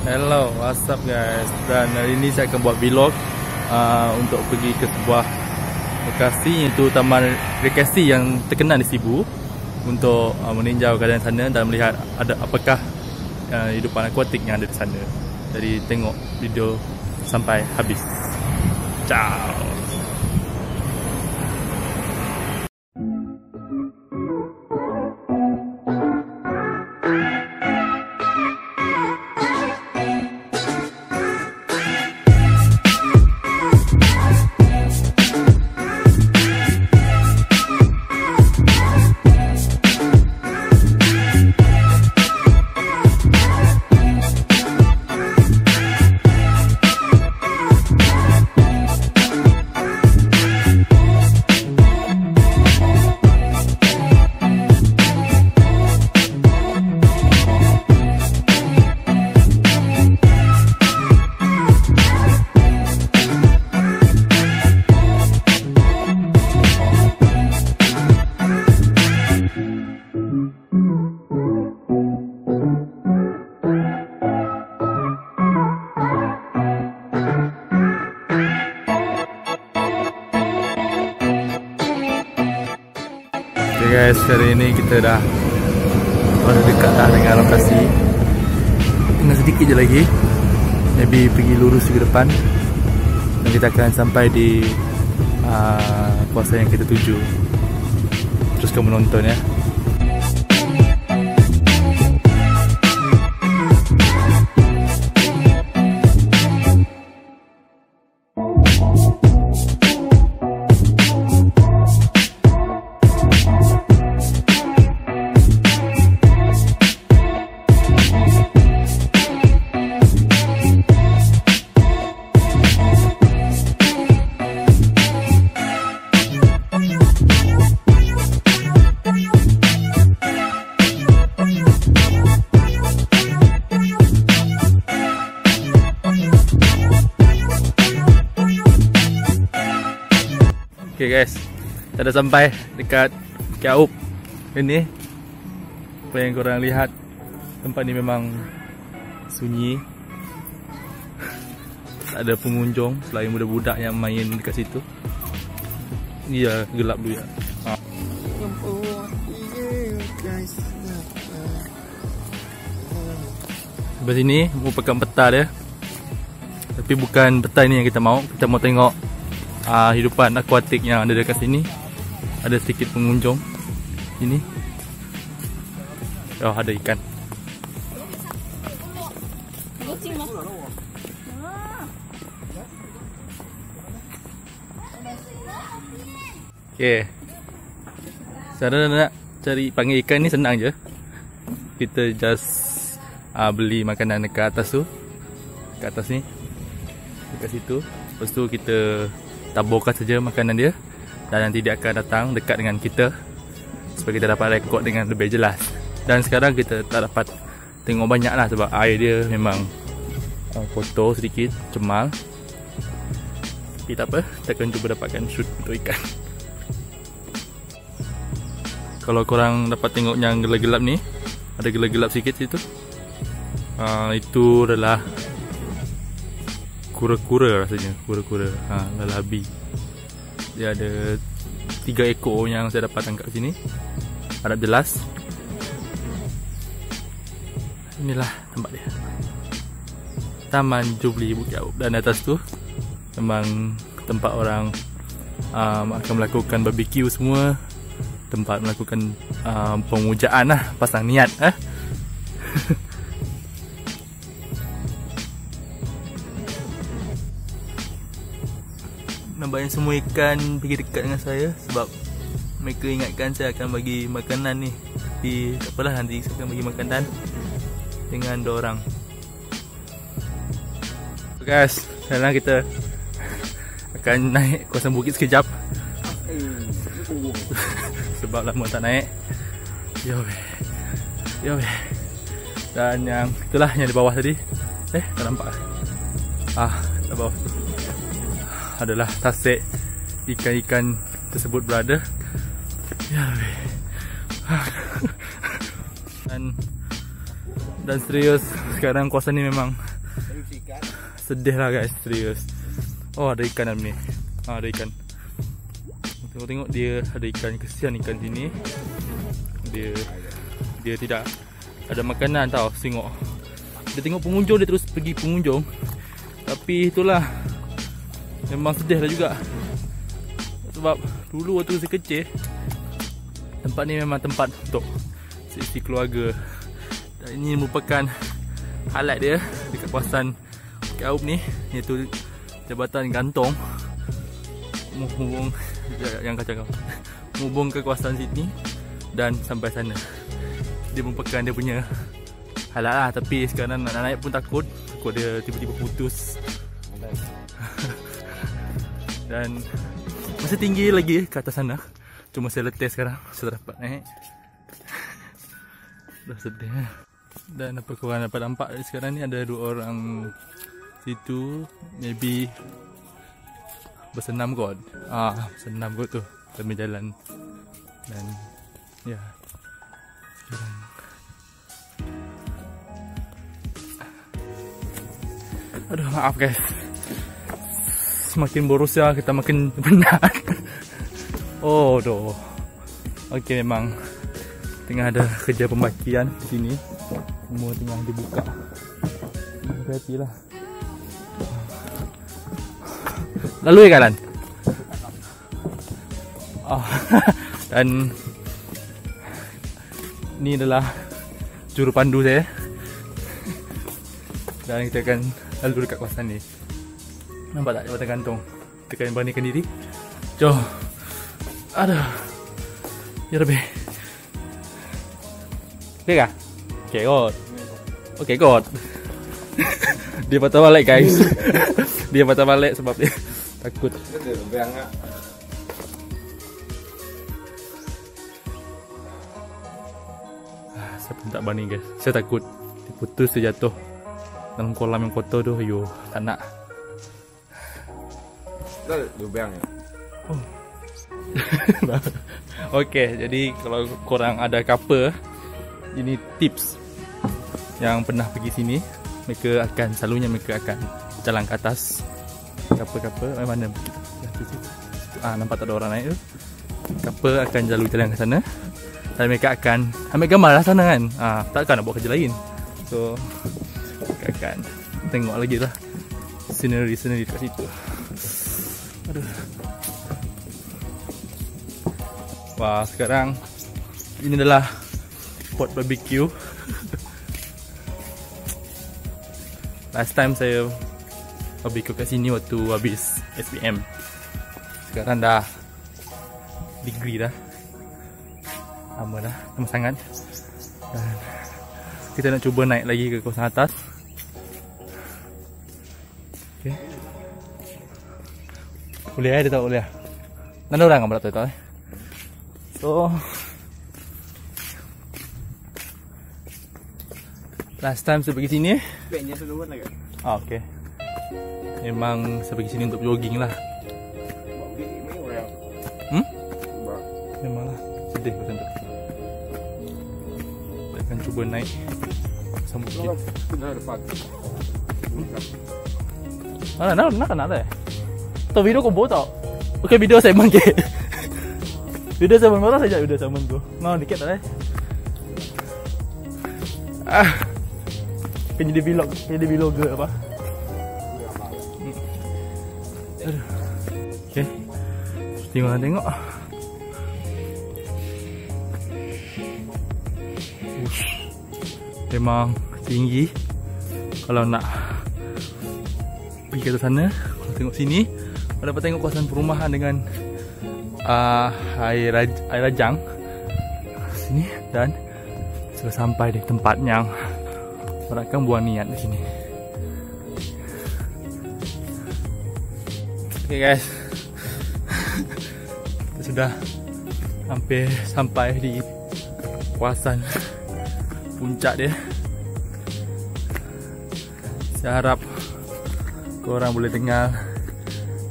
Hello, what's up guys? Dan hari ini saya akan buat vlog uh, Untuk pergi ke sebuah lokasi Iaitu Taman Rekreasi yang terkenal di Sibu Untuk uh, meninjau keadaan sana Dan melihat ada apakah uh, hidupan akuatik yang ada di sana. Jadi tengok video sampai habis. Ciao Hari ini kita dah Pada dekat dah dengan lokasi Tinggal sedikit je lagi. Maybe pergi lurus ke depan. Dan kita akan sampai di uh, Kawasan yang kita tuju. Teruskan menonton ya dah sampai dekat Kiaup Ini Apa yang korang lihat Tempat ni memang Sunyi. Tak ada pengunjung Selain budak-budak yang main dekat situ. Ni ya gelap dulu ya ha. Sebelah sini merupakan peta dia. Tapi bukan peta ni yang kita mau Kita mau tengok uh, hidupan akuatik yang ada dekat sini ada sedikit pengunjung. Ini. Oh ada ikan. Okay Cara nak cari panggil ikan ni senang je. Kita just uh, beli makanan dekat atas tu. Dekat atas ni. Dekat situ. Lepas tu kita taburkan saja makanan dia dan nanti dia akan datang dekat dengan kita supaya kita dapat rekod dengan lebih jelas. Dan sekarang kita tak dapat tengok banyak lah sebab air dia memang uh, kotor sedikit cemal tapi tak apa kita akan cuba dapatkan shoot untuk ikan. Kalau korang dapat tengok yang gelap-gelap ni ada gelap-gelap sikit situ. Uh, itu adalah kura-kura rasanya kura-kura. Ha lalabi dia ada tiga ekor yang saya dapat tangkap sini. Harap jelas. Inilah tempat dia. Taman Jubli Bukit Aub. Dan atas tu memang tempat orang um, akan melakukan barbecue semua. Tempat melakukan um, pemujaan lah pasang niat eh? nampaknya semua ikan pergi dekat dengan saya sebab mereka ingatkan saya akan bagi makanan ni. Tak apalah nanti saya akan bagi makanan dengan dua orang. So guys sekarang kita akan naik kawasan bukit sekejap. Sebab lama tak naik. Yo yo dan yang itulah yang di bawah tadi. Eh tak nampak. Ah di bawah adalah tasik ikan-ikan tersebut berada. Ya. dan dan serius sekarang kawasan ni memang Sedih lah guys, serius. Oh ada ikan dalam ni. Ha, ada ikan. Tengok-tengok dia ada ikan kesian ikan sini. Dia dia tidak ada makanan tau, tengok. Dia tengok pengunjung dia terus pergi pengunjung. Tapi itulah memang sedih lah juga. Sebab dulu waktu saya kecil tempat ni memang tempat untuk sesi keluarga. Dan ini merupakan highlight dia dekat kawasan Kaup ni iaitu Jabatan Gantong menghubung yang kacau kau. Menghubung ke kawasan Sydney dan sampai sana. Dia merupakan dia punya highlight lah. Tapi sekarang nak naik pun takut. Takut dia tiba-tiba putus dan masih tinggi lagi ke atas sana cuma saya letih sekarang saya dapat naik dah sedih dan apa korang dapat nampak sekarang ni ada dua orang situ maybe bersenam kot. Ah, bersenam kot tu sambil jalan. Dan ya. Yeah. Aduh, maaf guys. Semakin boros ya, kita makin penat. oh, doh. Okey, memang. Tengah ada kerja pembakian di sini. Semua tengah dibuka. Hati lah. Lalu ya kalian oh, dan ini adalah juru pandu saya. Dan kita akan lalu dekat kawasan ni nampak tak? Jabatan gantung. Kita akan bandingkan diri jom. Aduh ya lebih Okay kah? Okay kot. Okay kot. Dia patah balik guys. Dia patah balik sebab dia takut. Ah, Saya pun tak berani guys. Saya takut. Dia putus dia jatuh. Dalam kolam yang kotor tu Ayuh tak nak Lubang ya? Okay, jadi kalau korang ada kapal ini tips yang pernah pergi sini mereka akan selalunya mereka akan jalan ke atas kapal-kapal. Eh, mana? Ah nampak tak ada orang naik tu? Kapal akan jalan jalan ke sana. Dan mereka akan ambil gambar lah sana kan. Ah takkan nak buat kerja lain. So mereka akan tengok lagi lah scenery-scenery kat situ aduh. Wah sekarang ini adalah spot barbecue. Last time saya barbecue kat sini waktu habis SPM Sekarang dah degree dah. Lama dah, lama sangat. Dan kita nak cuba naik lagi ke kawasan atas Boleh eh, dia tak boleh Mana orang kan tak tahu eh? So Last time saya pergi sini. Baiknya seluruh lagi. Ah okay. Memang saya pergi sini untuk jogging lah. Hmm? Memang lah. Sedih macam tu. Saya akan cuba naik Sama sikit Sudah ada pagi Mana nak nak nak eh Tahu video kau tau Okay video saya ke Video saya mana saja video saya tu? Mau dikit tak eh? Ah. Kan jadi vlog Jadi vlogger apa? Hmm. Okay. Tengok lah tengok. Ush. Memang tinggi. Kalau nak Pergi ke sana Kalau tengok sini dapat tengok kawasan perumahan dengan uh, air, raj air rajang Sini Dan Sudah sampai di tempat yang mereka buang niat di sini. Okay guys, kita sudah hampir sampai di kawasan puncak dia. Saya harap korang boleh dengar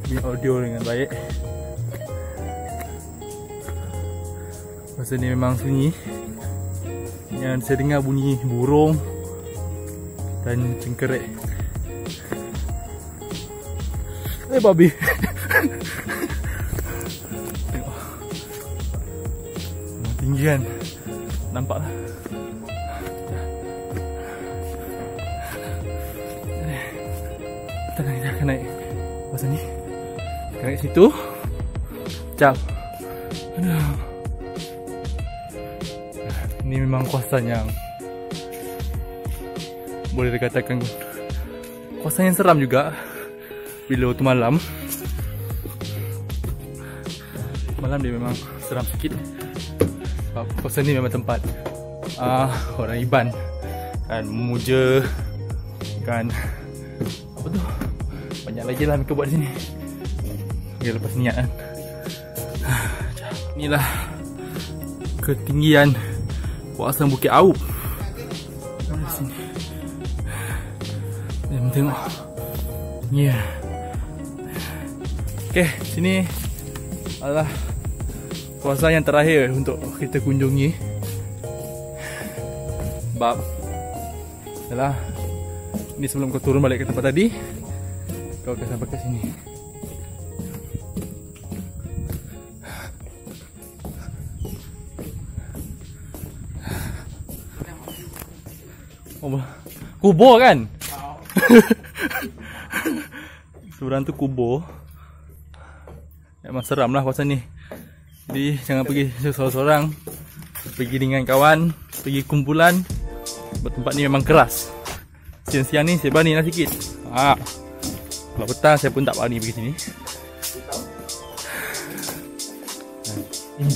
ini audio dengan baik. Masa ni memang sunyi Yang saya dengar bunyi burung dan cengkerik Eh babi. Tengok. Tinggi kan. Nampak lah. Situ. Aduh Ini memang kawasan yang Boleh dikatakan Kawasan yang seram juga Bila waktu malam. Malam dia memang seram sikit. Sebab kawasan ni memang tempat uh, Orang Iban Kan memuja Kan. Apa tu? Banyak lagi lah mereka buat di sini Okay lepas niat kan Inilah Ketinggian Kawasan Bukit Aup Jom tengok Ya yeah. Okay sini Adalah Kawasan yang terakhir untuk kita kunjungi Bab Adalah Ini sebelum kau turun balik ke tempat tadi kau akan sampai ke sini. Kubur kan? Seberang tu kubur. Memang seram lah kawasan ni. Jadi jangan pergi seorang-seorang. Pergi dengan kawan, pergi kumpulan. Tempat ni memang keras. Siang-siang ni saya berani lah sikit. Haa. Kalau petang saya pun tak berani pergi sini. Ini.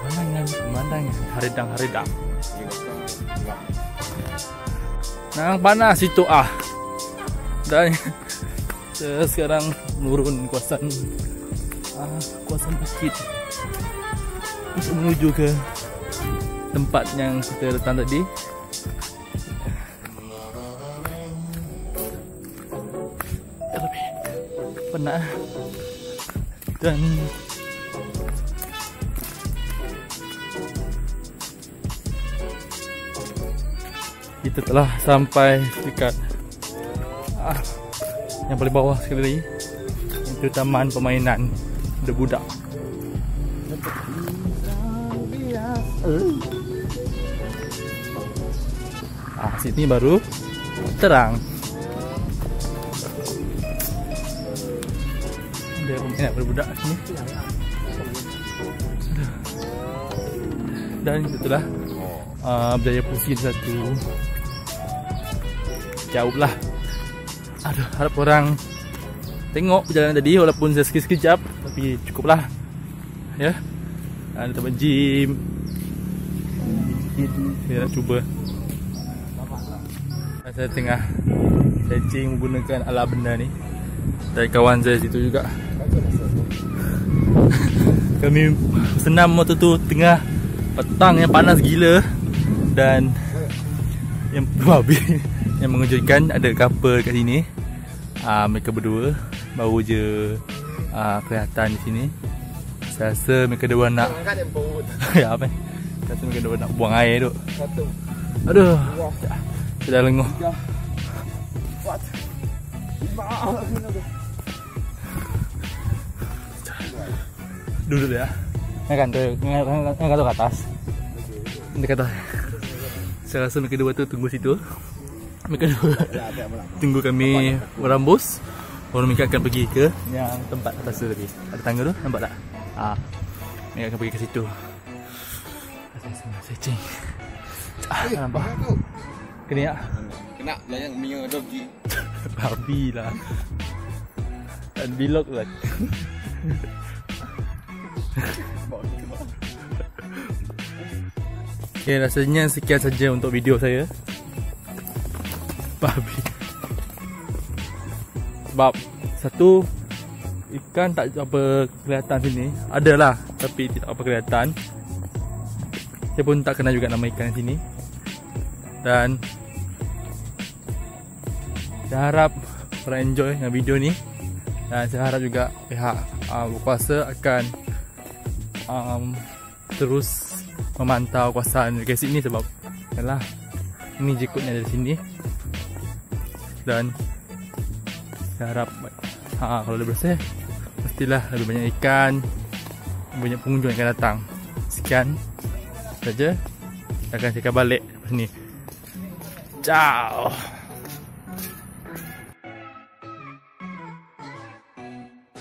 Pemandangan, pemandangan haridang-haridang. Nah, panas itu ah. Dan sekarang menurun kawasan ah, kawasan bukit untuk menuju ke tempat yang kita datang tadi. penat dan kita telah sampai dekat ah, yang paling bawah sekali lagi. Itu taman permainan The Budak. Ah, sini baru terang. Ada peminat berbudak sini dan itulah uh, berjaya pusing satu jauh lah. Aduh harap orang tengok perjalanan tadi walaupun saya sekejap tapi cukup lah. Ya. Ada tempat gym. Saya nak cuba. Saya tengah stretching menggunakan ala benda ni. Dari kawan saya situ juga. Kami senam waktu tu tengah petang yang panas gila. Dan yang babi yang mengejutkan ada couple kat sini. Ah mereka berdua baru je ah kelihatan di sini. Saya rasa mereka dua nak ya apa? Saya rasa mereka dua nak buang air tu. Satu. Aduh. Sudah lenguh. What? duduk ya. Kan tu, kan kan ke atas. Dekat atas. Saya rasa mereka dua tu tunggu situ. Mereka dua tunggu kami rambus. Baru mereka akan pergi ke yang tempat atas tu tadi. Ada tangga tu, nampak tak? Ah. Mereka akan pergi ke situ. Searching. Ah, nampak. Kena ya? Kena layang minyak dogi. Babi lah. Dan vlog lah. Okay, rasanya sekian saja untuk video saya. Babi. Sebab satu ikan tak apa kelihatan sini. Adalah tapi tidak apa kelihatan. Saya pun tak kenal juga nama ikan sini. Dan saya harap korang enjoy dengan video ni. Dan saya harap juga pihak uh, berkuasa akan um, terus memantau kawasan lokasi ini sebab yalah ini jikutnya dari sini dan saya harap ha, kalau lebih bersih mestilah lebih banyak ikan banyak pengunjung yang akan datang. Sekian saja. Akan saya balik lepas ni ciao